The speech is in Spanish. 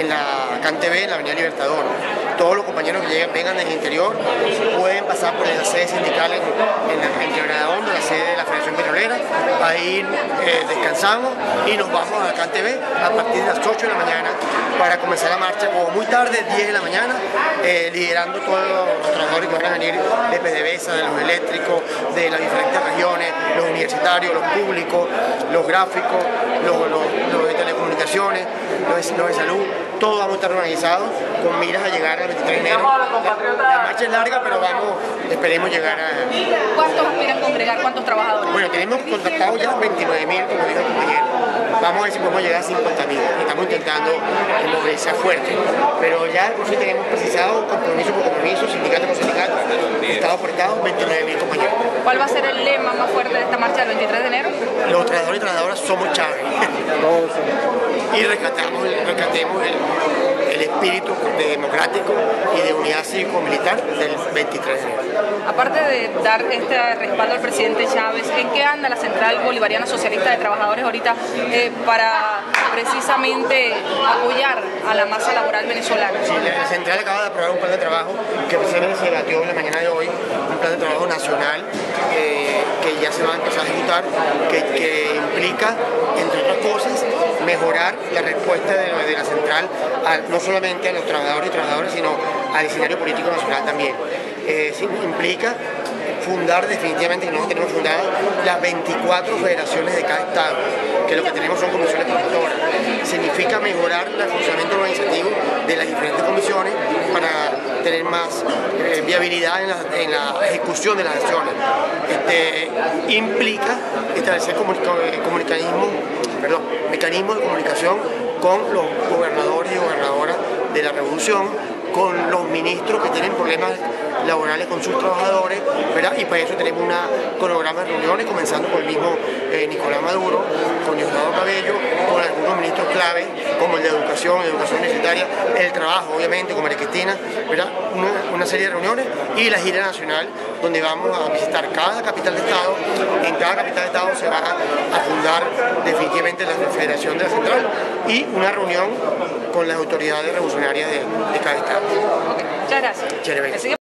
en la CanTV, en la Avenida Libertador. Todos los compañeros que lleguen, vengan del interior pueden pasar por la sede sindical en, en, en Quebrada la sede de la Federación Petrolera. Ahí eh, descansamos y nos vamos a la CanTV a partir de las 8 de la mañana para comenzar la marcha como muy tarde, 10 de la mañana, eh, liderando todos los trabajadores que van a venir de PDVSA, de los eléctricos, de las diferentes regiones, los universitarios, los públicos, los gráficos, los, de telecomunicaciones, los de salud, todos vamos a estar organizados con miras a llegar al 23 de enero. La, la, marcha es larga, pero vamos, esperemos llegar a... ¿Cuántos aspiran congregar? ¿Cuántos trabajadores? Bueno, tenemos contactados ya 29.000, como dijo el compañero. Vamos a ver si podemos llegar a 50.000. Estamos intentando movilizar fuerte, pero ya por si tenemos precisado compromiso por compromiso, sindicato por sindicato, estado por estado, 29.000 compañeros. ¿Cuál va a ser el lema más fuerte de esta marcha del 23 de enero? Los trabajadores y trabajadoras somos Chávez. Y rescatamos, rescatemos el, el espíritu de democrático y de unidad cívico-militar del 23 de enero. Aparte de dar este respaldo al presidente Chávez, ¿en qué anda la Central Bolivariana Socialista de Trabajadores ahorita eh, para precisamente apoyar a la masa laboral venezolana? Sí, la Central acaba de aprobar un plan de trabajo que precisamente se debatió en la mañana de hoy, un plan de trabajo nacional eh, que ya se va a empezar a ejecutar, que, que implica, entre otras cosas, mejorar la respuesta de, la central no solamente a los trabajadores y trabajadoras, sino al escenario político nacional también. Eh, implica fundar definitivamente, que no tenemos fundadas, las 24 federaciones de cada estado, que lo que tenemos son comisiones promotoras. Significa mejorar el funcionamiento organizativo de las diferentes comisiones tener más eh, viabilidad en la, ejecución de las acciones. Este, implica establecer comunicalismo, perdón, mecanismos de comunicación con los gobernadores y gobernadoras de la revolución, con los ministros que tienen problemas laborales con sus trabajadores, ¿verdad? y para eso tenemos un cronograma de reuniones, comenzando con el mismo eh, Nicolás Maduro, con Diosdado Cabello, con algunos ministros clave, como el de Educación, Educación Universitaria, el trabajo, obviamente, con María Cristina, ¿verdad? Una, una, serie de reuniones, y la gira nacional, donde vamos a visitar cada capital de Estado, en cada capital de Estado se va a fundar definitivamente la Federación de la Central, y una reunión con las autoridades revolucionarias de, de cada Estado. Muchas gracias.